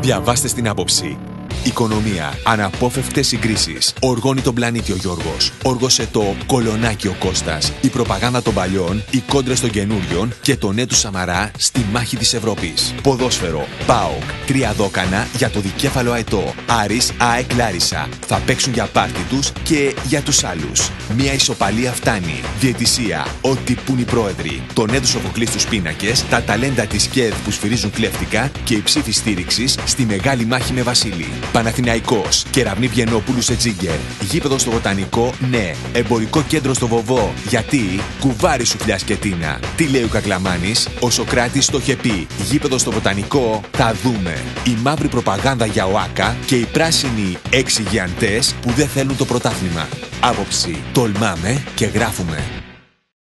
Διαβάστε στην άποψη. Οικονομία. Αναπόφευκτες συγκρίσεις. Οργώνει τον πλανήτη ο Γιώργος. Όργωσε το κολονάκι ο Κώστας. Η προπαγάνδα των παλιών, οι κόντρες των καινούριων και το ναι του Σαμαρά στη μάχη της Ευρώπης. Ποδόσφαιρο. ΠΑΟΚ. Τρία δόκανα για το δικέφαλο αετό. Άρης ΑΕΚ Λάρισα. Θα παίξουν για πάρτι τους και για τους άλλους. Μια ισοπαλία φτάνει. Διαιτησία. Ό,τι πουν οι πρόεδροι. Το ναι του Σοφοκλή στου πίνακες. Τα ταλέντα της ΚΕΔ που σφυρίζουν κλέφτικα και η ψήφη στήριξης στη μεγάλη μάχη με Βασίλη. Παναθηναϊκός, Κεραυνή Βιενόπουλου σε Τζίγκερ. Γήπεδο στο Βοτανικό, ναι. Εμπορικό κέντρο στο Βοβό. Γιατί, κουβάρι σου και τίνα. Τι λέει ο Κακλαμάνης, ο Σοκράτης το είχε πει. Γήπεδο στο Βοτανικό, θα δούμε. Η μαύρη προπαγάνδα για ο Άκα και οι πράσινοι εξηγιαντές που δεν θέλουν το πρωτάθλημα. Άποψη, τολμάμε και γράφουμε.